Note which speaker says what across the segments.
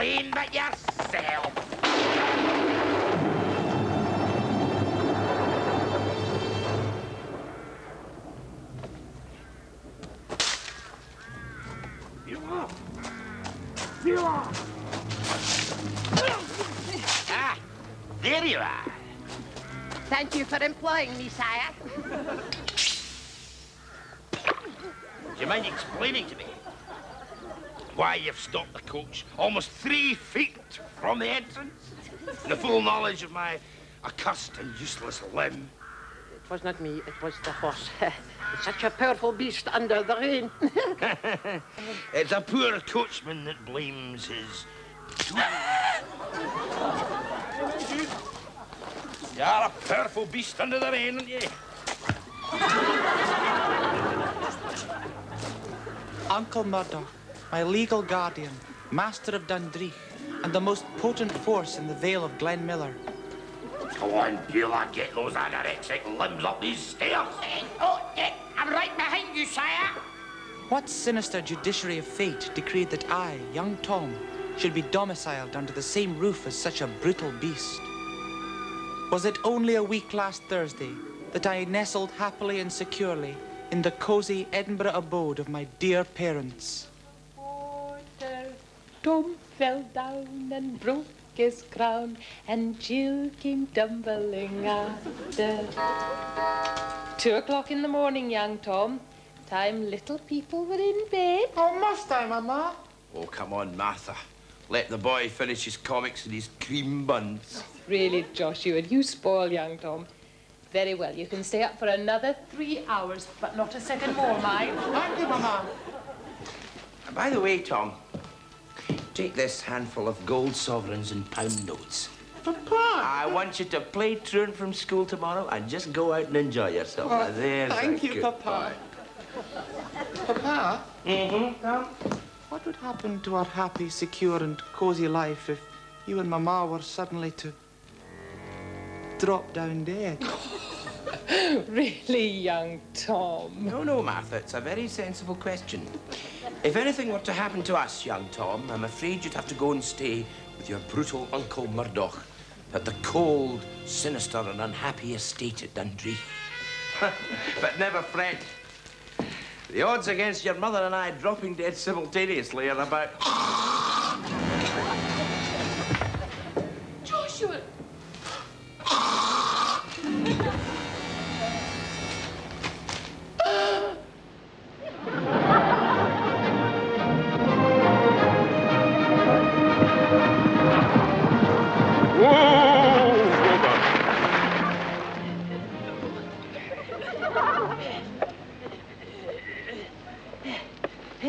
Speaker 1: blame but yourself. You are. You are. Ah, there you are.
Speaker 2: Thank you for employing me, sire.
Speaker 1: Do you mind explaining to me why you've stopped the coach almost three feet from the entrance? In the full knowledge of my accursed and useless limb.
Speaker 2: It was not me, it was the horse. Such a powerful beast under the rain.
Speaker 1: It's a poor coachman that blames his. You're a powerful beast under the rain, aren't you?
Speaker 3: Uncle Murdoch, my legal guardian, master of Dundreich, and the most potent force in the Vale of Glenmiller.
Speaker 1: Come on, Beulah, get those anorexic limbs up these stairs.
Speaker 2: Oh, I'm right behind you, sire.
Speaker 3: What sinister judiciary of fate decreed that I, young Tom, should be domiciled under the same roof as such a brutal beast? Was it only a week last Thursday that I nestled happily and securely in the cozy Edinburgh abode of my dear parents?
Speaker 4: Tom fell down and broke his crown, and Jill came tumbling after. Two o'clock in the morning, young Tom. Time little people were in bed.
Speaker 3: Oh, must I, Mama?
Speaker 1: Oh, come on, Martha. Let the boy finish his comics and his cream buns.
Speaker 4: Really, Joshua, you spoil young Tom. Very well, you can stay up for another three hours, but not a second more, mind.
Speaker 3: Thank you, Mama.
Speaker 1: By the way, Tom, take this handful of gold sovereigns and pound notes.
Speaker 3: Papa.
Speaker 1: I want you to play truant from school tomorrow and just go out and enjoy yourself. Now, there's a
Speaker 3: thank you, Papa.
Speaker 1: boy.
Speaker 3: Papa,
Speaker 1: Mm-hmm,
Speaker 3: what would happen to our happy, secure, and cozy life if you and Mama were suddenly to drop down dead?
Speaker 4: Really, young Tom.
Speaker 1: No, no, Martha, it's a very sensible question. If anything were to happen to us, young Tom, I'm afraid you'd have to go and stay with your brutal Uncle Murdoch at the cold, sinister, and unhappy estate at Dundreich. but never fret. The odds against your mother and I dropping dead simultaneously are about.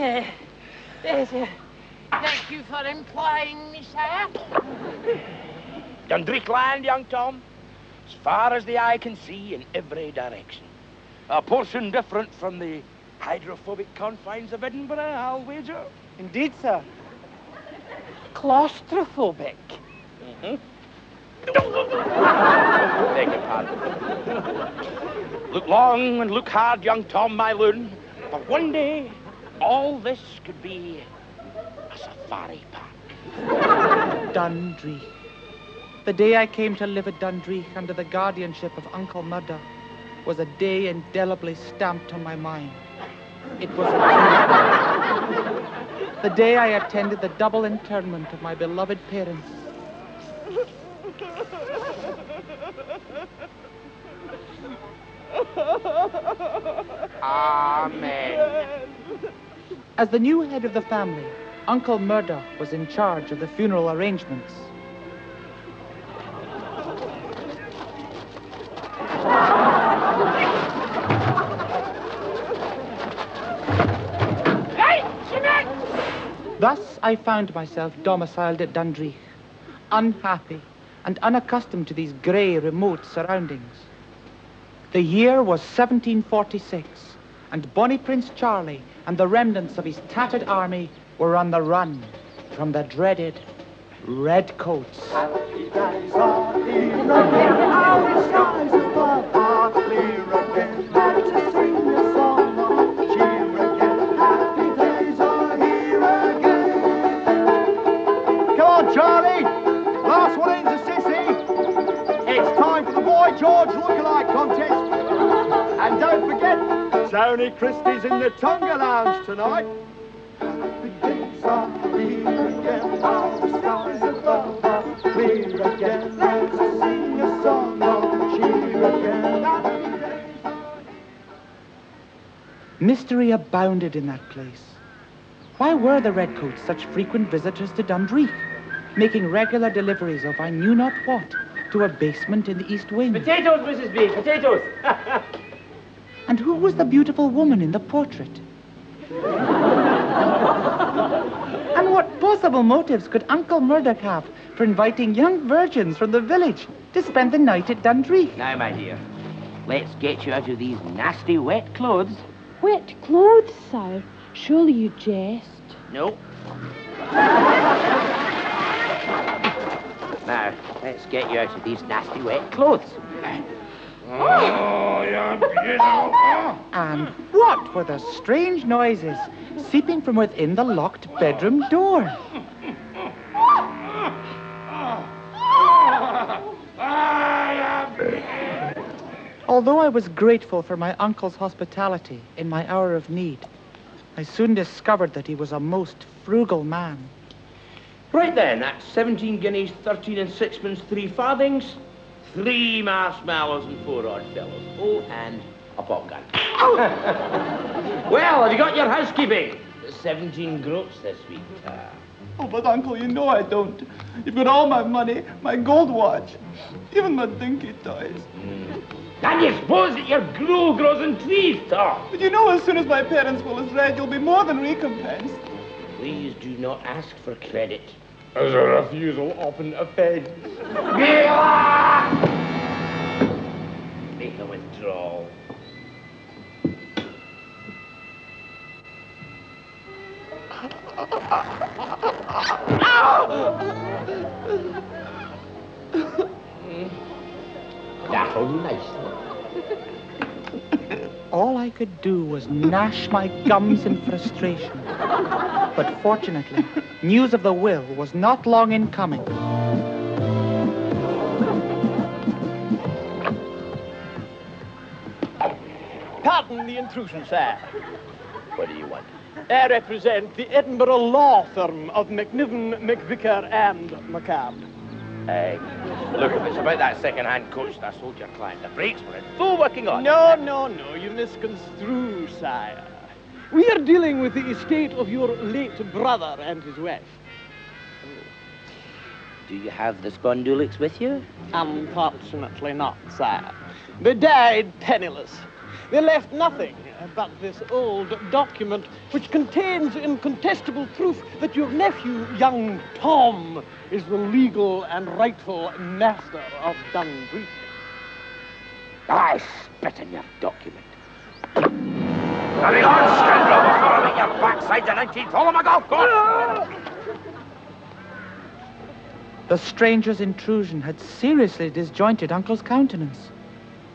Speaker 2: Thank you for employing me, sire.
Speaker 1: Dundreich land, young Tom, as far as the eye can see in every direction. A portion different from the hydrophobic confines of Edinburgh, I'll wager.
Speaker 2: Indeed, sir. Claustrophobic. Mm-hmm.
Speaker 1: Beg your pardon. Look long and look hard, young Tom, my loon. But one day, all this could be a safari park.
Speaker 3: Dundreich. The day I came to live at Dundreich under the guardianship of Uncle Murdoch was a day indelibly stamped on my mind. It was the day I attended the double interment of my beloved parents.
Speaker 1: Amen.
Speaker 3: As the new head of the family, Uncle Murdoch was in charge of the funeral arrangements. Thus, I found myself domiciled at Dundreich, unhappy and unaccustomed to these grey, remote surroundings. The year was 1746, and Bonnie Prince Charlie and the remnants of his tattered army were on the run from the dreaded Redcoats.
Speaker 5: Tony Christie's in the Tonga Lounge tonight. The days are here again, the skies above are clear again. Let's sing a song of cheer again.
Speaker 3: Mystery abounded in that place. Why were the Redcoats such frequent visitors to Dundreich, making regular deliveries of I knew not what to a basement in the East Wing?
Speaker 2: Potatoes, Mrs. B, potatoes.
Speaker 3: And who was the beautiful woman in the portrait? and what possible motives could Uncle Murdoch have for inviting young virgins from the village to spend the night at Dundreich?
Speaker 6: Now, my dear, let's get you out of these nasty wet clothes.
Speaker 7: Wet clothes, sire. Surely you jest.
Speaker 6: No. now, let's get you out of these nasty wet clothes.
Speaker 3: Oh, and what were the strange noises seeping from within the locked bedroom door? Although I was grateful for my uncle's hospitality in my hour of need, I soon discovered that he was a most frugal man.
Speaker 1: Right then, that's 17 guineas, 13 and sixpence, three farthings, three marshmallows and four odd fellows. Oh, and a pop gun. well, have you got your housekeeping? 17 groats this week. Uh,
Speaker 5: Oh, but Uncle, you know I don't. You've got all my money, my gold watch, even my dinky toys.
Speaker 1: and you suppose that your grow grows in trees, Tom?
Speaker 5: But you know as soon as my parents will is read, you'll be more than recompensed.
Speaker 1: Please do not ask for credit.
Speaker 5: As a refusal often offends.
Speaker 1: Make a withdrawal. That'll be nice.
Speaker 3: All I could do was gnash my gums in frustration. But fortunately, news of the will was not long in coming.
Speaker 8: Pardon the intrusion, sir.
Speaker 1: What do you want?
Speaker 8: I represent the Edinburgh law firm of McNiven, McVicker, and McCann.
Speaker 1: Hey, look, if it's about that second-hand coach that sold your client, the brakes were in full working order.
Speaker 8: No, no, no, you misconstrue, sire. We are dealing with the estate of your late brother and his wife. Oh.
Speaker 6: Do you have the Spondulix with you?
Speaker 8: Unfortunately not, sire. They died penniless. They left nothing but this old document which contains incontestable proof that your nephew, young Tom, is the legal and rightful master of Dundreich.
Speaker 1: I spit in your document. Hurry on, scoundrel, before I make your backside the 19th hole of my golf course!
Speaker 3: The stranger's intrusion had seriously disjointed Uncle's countenance.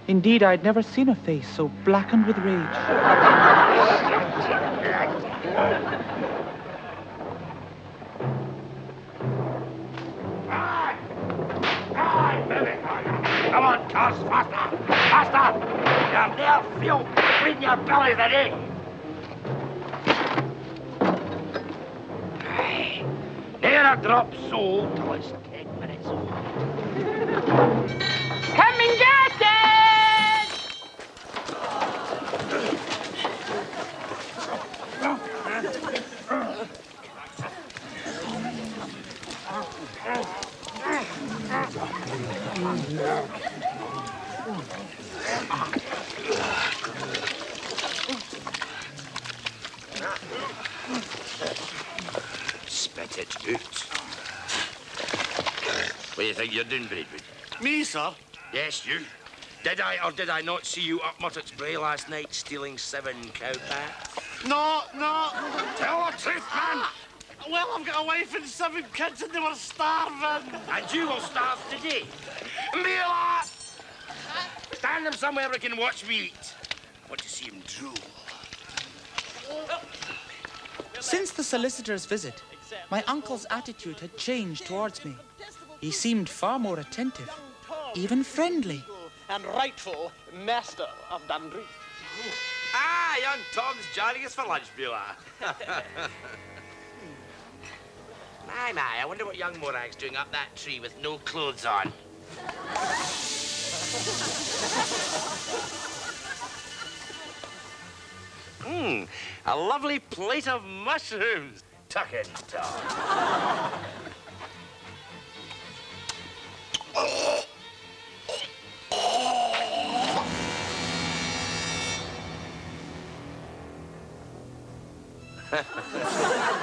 Speaker 3: Indeed, I'd never seen a face so blackened with rage.
Speaker 1: Come on, cars, faster! Faster! Your near fuel between your bellies today! Aye. Never drop soul till it's ten minutes old.
Speaker 4: Coming, Justin!
Speaker 1: Spit it out. What do you think you're doing, Braidwood?
Speaker 9: Me, sir?
Speaker 1: Yes, you. Did I or did I not see you up Muttock's Brae last night stealing seven cowpats?
Speaker 9: No, no.
Speaker 1: Tell the truth, man!
Speaker 9: Well, I've got a wife and seven kids and they were starving.
Speaker 1: And you will starve today. Mila! Stand them somewhere where you can watch me eat. I want to see him drool.
Speaker 3: Since the solicitor's visit, my uncle's attitude had changed towards me. He seemed far more attentive, even friendly.
Speaker 8: And rightful master of Dundreich.
Speaker 1: Ah, young Tom's joining us for lunch, Beulah. my, my, I wonder what young Morag's doing up that tree with no clothes on. Hmm, a lovely plate of mushrooms. Tuck in, Tom.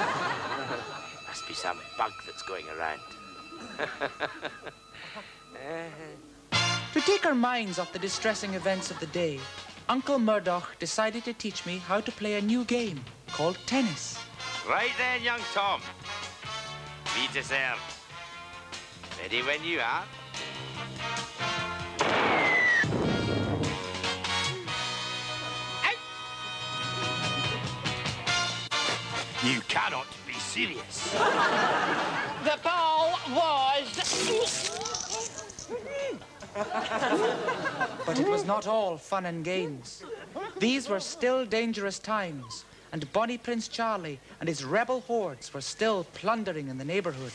Speaker 1: Must be some bug that's going around.
Speaker 3: To take our minds off the distressing events of the day, Uncle Murdoch decided to teach me how to play a new game called tennis.
Speaker 1: Right then, young Tom. Be to serve. Ready when you are. You cannot serious.
Speaker 2: The ball was.
Speaker 3: But it was not all fun and games. These were still dangerous times, and Bonnie Prince Charlie and his rebel hordes were still plundering in the neighborhood.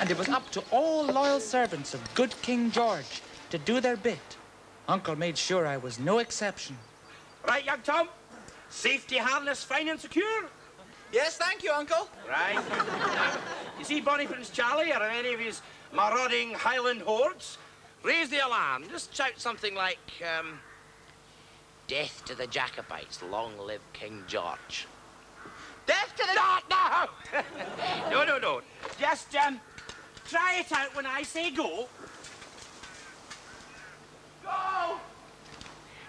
Speaker 3: And it was up to all loyal servants of good King George to do their bit. Uncle made sure I was no exception.
Speaker 1: Right, young Tom? Safety harness fine and secure?
Speaker 3: Yes, thank you, Uncle.
Speaker 1: Right. Now, you see Bonnie Prince Charlie or any of his marauding Highland hordes? Raise the alarm. Just shout something like, um, Death to the Jacobites, long live King George. Death to the... No, no! no, no, no. Just, um, try it out when I say go. Go!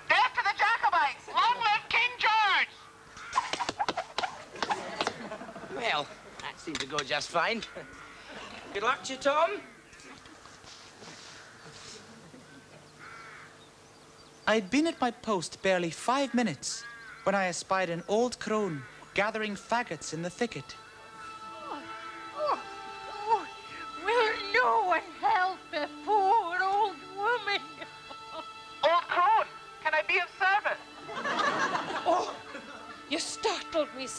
Speaker 1: Death to the Jacobites, long live King George! Well, that seemed to go just fine. Good luck to you, Tom.
Speaker 3: I'd been at my post barely five minutes when I espied an old crone gathering faggots in the thicket.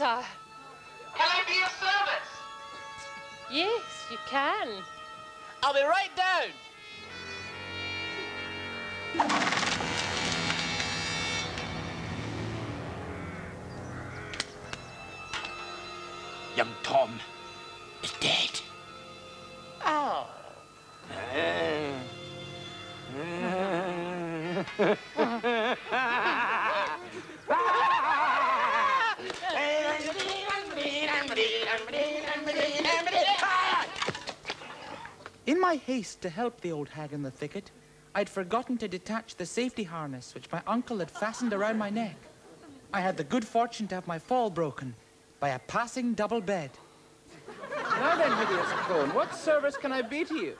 Speaker 10: Sir.
Speaker 3: Can I be of service?
Speaker 4: Yes, you can.
Speaker 3: I'll be right down.
Speaker 1: Young Tom is dead.
Speaker 10: Oh.
Speaker 3: my haste to help the old hag in the thicket, I'd forgotten to detach the safety harness which my uncle had fastened around my neck. I had the good fortune to have my fall broken by a passing double bed.
Speaker 11: Now then, hideous crone, what service can I be to you?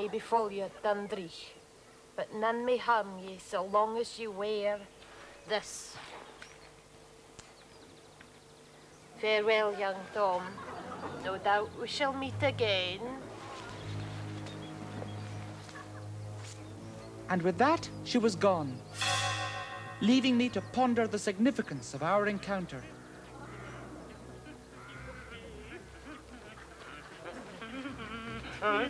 Speaker 10: May befall you at Dundreich, but none may harm ye so long as you wear this. Farewell, young Tom. No doubt we shall meet again.
Speaker 3: And with that, she was gone, leaving me to ponder the significance of our encounter.
Speaker 1: Ah,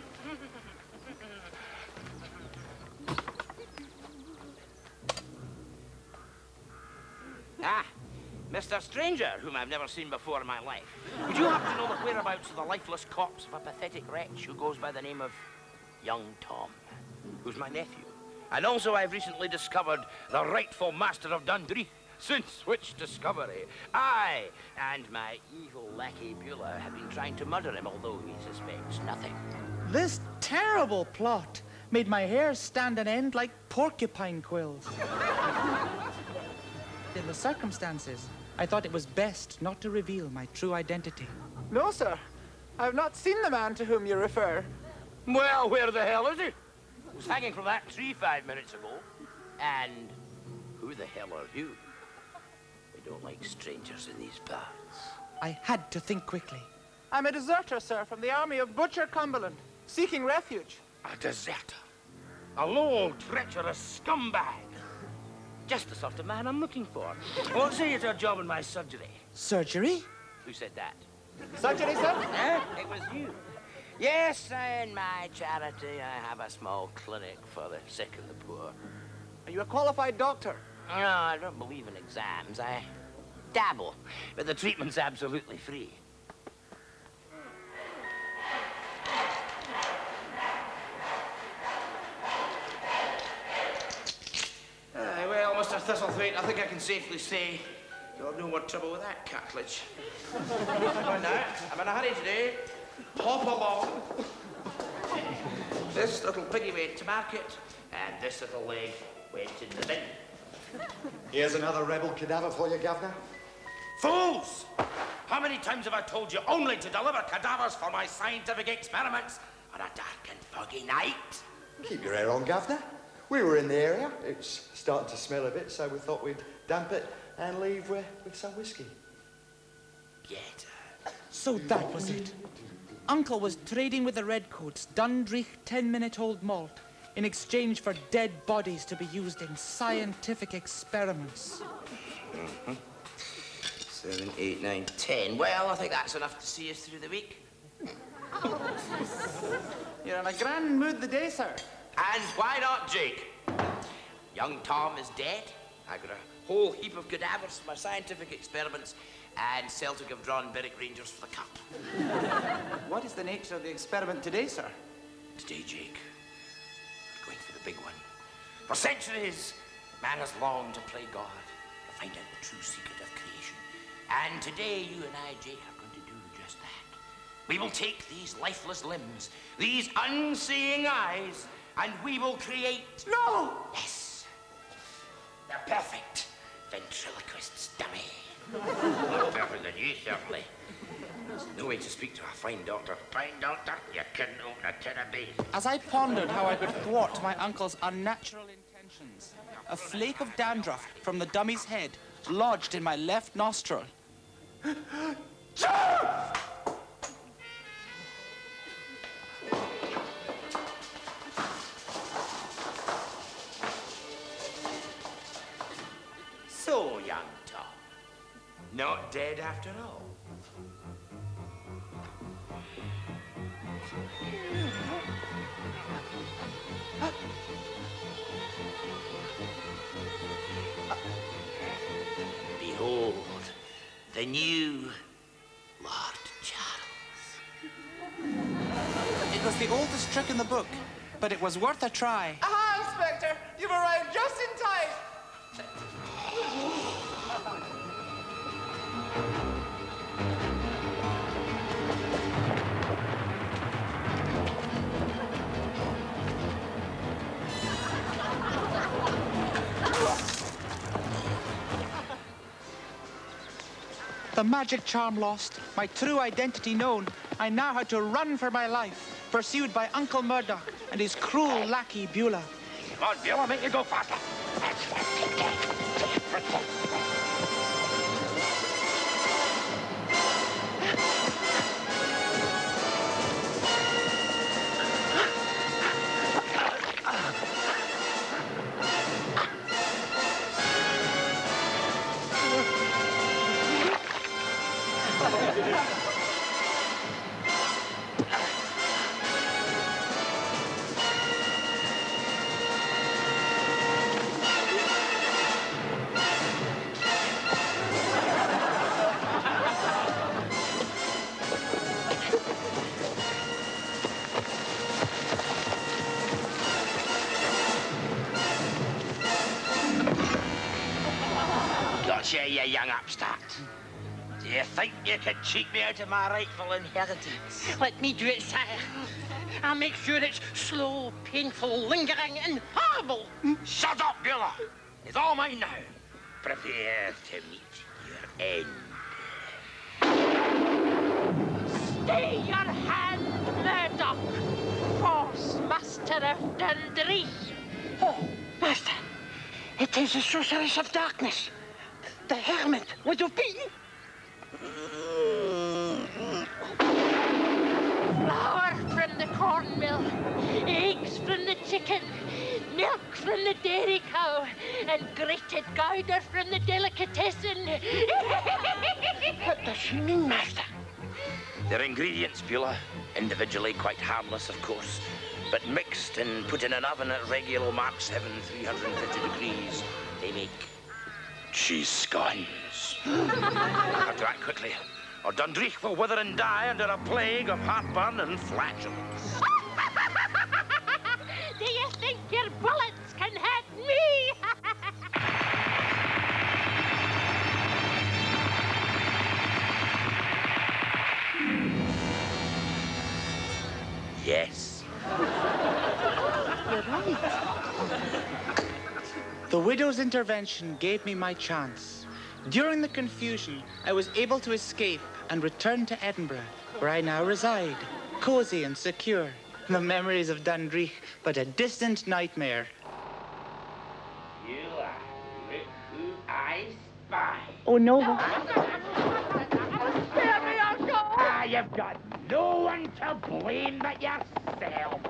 Speaker 1: Stranger, whom I've never seen before in my life. Would you happen to know the whereabouts of the lifeless corpse of a pathetic wretch who goes by the name of Young Tom, who's my nephew? And also, I've recently discovered the rightful master of Dundreich, since which discovery I and my evil lackey Beulah have been trying to murder him, although he suspects nothing.
Speaker 3: This terrible plot made my hair stand on end like porcupine quills. In the circumstances, I thought it was best not to reveal my true identity.
Speaker 11: No, sir. I've not seen the man to whom you refer.
Speaker 1: Well, where the hell is he? He was hanging from that tree five minutes ago. And who the hell are you? We don't like strangers in these parts.
Speaker 3: I had to think quickly.
Speaker 11: I'm a deserter, sir, from the army of Butcher Cumberland, seeking refuge.
Speaker 1: A deserter. A low, treacherous scumbag. Just the sort of man I'm looking for. What's say it's our job in my surgery?
Speaker 3: Surgery?
Speaker 1: Who said that?
Speaker 11: Surgery, sir?
Speaker 1: Eh? It was you. Yes, in my charity, I have a small clinic for the sick and the poor.
Speaker 11: Are you a qualified doctor?
Speaker 1: No, I don't believe in exams. I dabble, but the treatment's absolutely free. Thistlethwaite, I think I can safely say you'll have no more trouble with that cartilage. On now, I'm in a hurry today. Hop along. This little piggy went to market, and this little leg went in the bin.
Speaker 12: Here's another rebel cadaver for you, Governor.
Speaker 1: Fools! How many times have I told you only to deliver cadavers for my scientific experiments on a dark and foggy night?
Speaker 12: Keep your hair on, Governor. We were in the area. It's starting to smell a bit, so we thought we'd damp it and leave with, with some whiskey.
Speaker 1: Get
Speaker 3: So that was it. Uncle was trading with the Redcoats Dundreich 10-minute-old malt in exchange for dead bodies to be used in scientific experiments.
Speaker 1: Mm-hmm. Seven, eight, nine, ten. Well, I think that's enough to see us through the week.
Speaker 11: You're in a grand mood the day, sir.
Speaker 1: And why not Jake? Young Tom is dead. I got a whole heap of cadavers for my scientific experiments, and Celtic have drawn Berwick Rangers for the cup.
Speaker 11: What is the nature of the experiment today, sir?
Speaker 1: Today, Jake, we're going for the big one. For centuries, man has longed to play God, to find out the true secret of creation. And today, you and I, Jake, are going to do just that. We will take these lifeless limbs, these unseeing eyes, and we will create.
Speaker 11: No!
Speaker 1: Yes! They're perfect. Ventriloquist's dummy. More perfect than you, certainly. There's no way to speak to a fine doctor. Fine doctor, you couldn't open a tin of beans.
Speaker 3: As I pondered how I could thwart my uncle's unnatural intentions, a flake of dandruff from the dummy's head lodged in my left nostril.
Speaker 1: So, not dead after all. Behold, the new Lord Charles.
Speaker 3: It was the oldest trick in the book, but it was worth a try.
Speaker 11: Aha, Inspector! You've arrived
Speaker 3: The magic charm lost, my true identity known, I now had to run for my life, pursued by Uncle Murdoch and his cruel lackey Beulah.
Speaker 1: Come on, I'll make you go faster. You young upstart. Do you think you could cheat me out of my rightful inheritance?
Speaker 2: Let me do it, sire. I'll make sure it's slow, painful, lingering, and horrible.
Speaker 1: Mm, shut up, Beulah! It's all mine now. Prepare to meet your end.
Speaker 10: Stay your hand, Murdoch, false master of Dundreich.
Speaker 2: Oh, master, it is the sorceress of darkness, the hermit would have been.
Speaker 10: Flour from the cornmill, eggs from the chicken, milk from the dairy cow, and grated gouda from the delicatessen.
Speaker 2: What does she mean, master?
Speaker 1: Their ingredients, Beulah, individually quite harmless, of course, but mixed and put in an oven at Regulo Mark 7, 350 degrees, they make cheese scones. Have to act quickly, or Dundreich will wither and die under a plague of heartburn and flatulence.
Speaker 10: Do you think your bullets can hurt me?
Speaker 1: Yes.
Speaker 3: You're right. The widow's intervention gave me my chance. During the confusion, I was able to escape and return to Edinburgh, where I now reside, cozy and secure. The memories of Dundreich, but a distant nightmare.
Speaker 6: Beulah, look who I spy.
Speaker 3: Oh, no.
Speaker 6: Spare me, Uncle! Ah, you've got no one to blame but yourself.